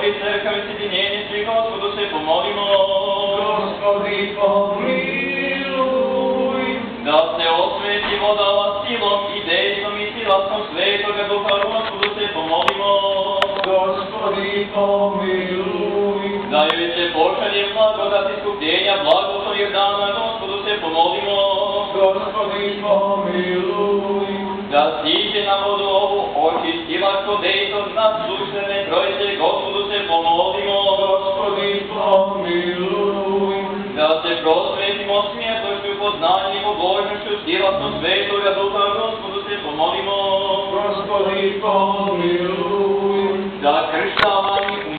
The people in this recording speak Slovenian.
Твої церкви соединение свій, Господу се помолимо. Господи, помилуй. Да се освети вода силом и действом и силаством Светога Духа, Господу се помолимо. Господи, помилуй. Даjući pošalje blagodat iskupljenja, blagoslov dana, Gospodu se pomolimo. Господи, помилуй. Da siđe na vodu ovu, očistila ko dejstvo nad sušene trojce, Gospodu se prosvetimo svjetošću poznanjem obojnošću silatom svetoga duha gospodu se pomolimo. Gospodi pomiluj. Da krštavani